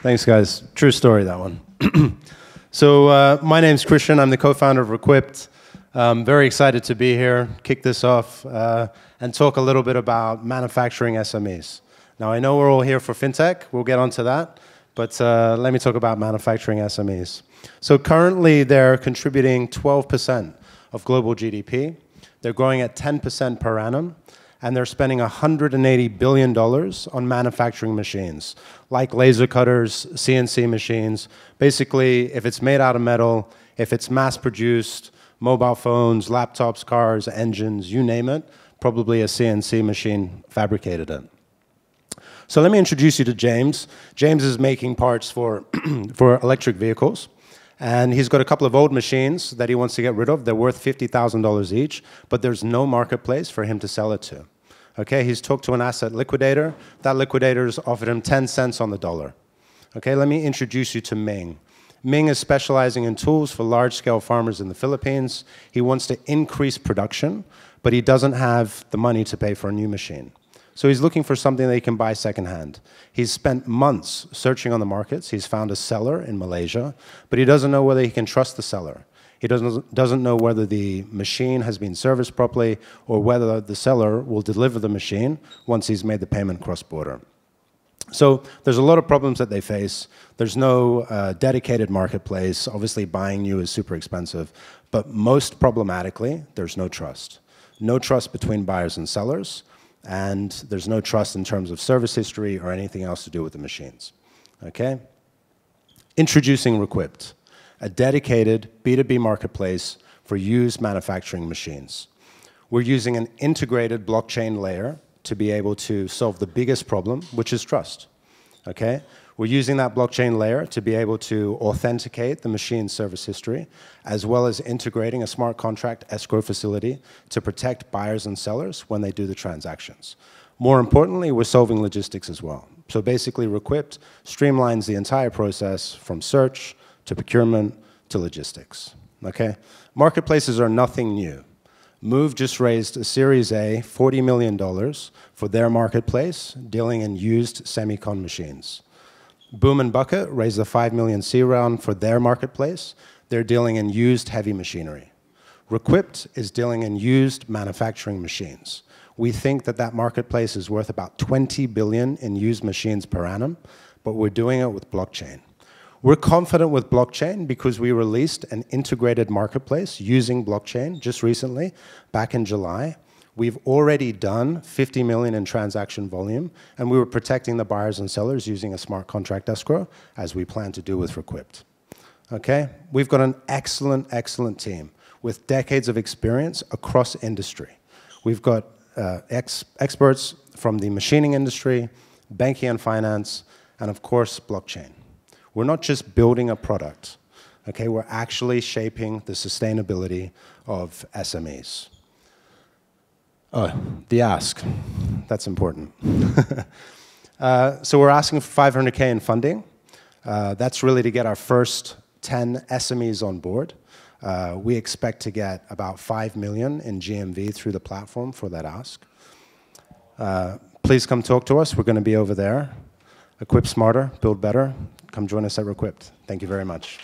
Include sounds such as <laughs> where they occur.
Thanks, guys. True story, that one. <clears throat> so, uh, my name's Christian. I'm the co founder of Requiped. I'm very excited to be here, kick this off, uh, and talk a little bit about manufacturing SMEs. Now, I know we're all here for fintech. We'll get onto that. But uh, let me talk about manufacturing SMEs. So, currently, they're contributing 12% of global GDP. They're growing at 10% per annum and they're spending $180 billion on manufacturing machines, like laser cutters, CNC machines. Basically, if it's made out of metal, if it's mass produced, mobile phones, laptops, cars, engines, you name it, probably a CNC machine fabricated it. So let me introduce you to James. James is making parts for, <clears throat> for electric vehicles. And he's got a couple of old machines that he wants to get rid of. They're worth $50,000 each, but there's no marketplace for him to sell it to. Okay, he's talked to an asset liquidator. That liquidator's offered him 10 cents on the dollar. Okay, let me introduce you to Ming. Ming is specializing in tools for large-scale farmers in the Philippines. He wants to increase production, but he doesn't have the money to pay for a new machine. So he's looking for something that he can buy secondhand. He's spent months searching on the markets. He's found a seller in Malaysia, but he doesn't know whether he can trust the seller. He doesn't, doesn't know whether the machine has been serviced properly or whether the seller will deliver the machine once he's made the payment cross-border. So there's a lot of problems that they face. There's no uh, dedicated marketplace. Obviously, buying new is super expensive. But most problematically, there's no trust. No trust between buyers and sellers and there's no trust in terms of service history or anything else to do with the machines. Okay? Introducing Requiped, a dedicated B2B marketplace for used manufacturing machines. We're using an integrated blockchain layer to be able to solve the biggest problem, which is trust. Okay? We're using that blockchain layer to be able to authenticate the machine service history, as well as integrating a smart contract escrow facility to protect buyers and sellers when they do the transactions. More importantly, we're solving logistics as well. So basically, Requiped streamlines the entire process from search to procurement to logistics. Okay? Marketplaces are nothing new. Moov just raised a Series A, $40 million for their marketplace dealing in used semicon machines. Boom and Bucket raised a 5 million C round for their marketplace. They're dealing in used heavy machinery. Requiped is dealing in used manufacturing machines. We think that that marketplace is worth about 20 billion in used machines per annum, but we're doing it with blockchain. We're confident with blockchain because we released an integrated marketplace using blockchain just recently, back in July. We've already done 50 million in transaction volume, and we were protecting the buyers and sellers using a smart contract escrow, as we plan to do with Requiped. Okay? We've got an excellent, excellent team with decades of experience across industry. We've got uh, ex experts from the machining industry, banking and finance, and of course, blockchain. We're not just building a product, okay? We're actually shaping the sustainability of SMEs. Oh, the ask. That's important. <laughs> uh, so we're asking for 500K in funding. Uh, that's really to get our first 10 SMEs on board. Uh, we expect to get about 5 million in GMV through the platform for that ask. Uh, please come talk to us. We're going to be over there. Equip smarter, build better. Come join us at Requiped. Thank you very much.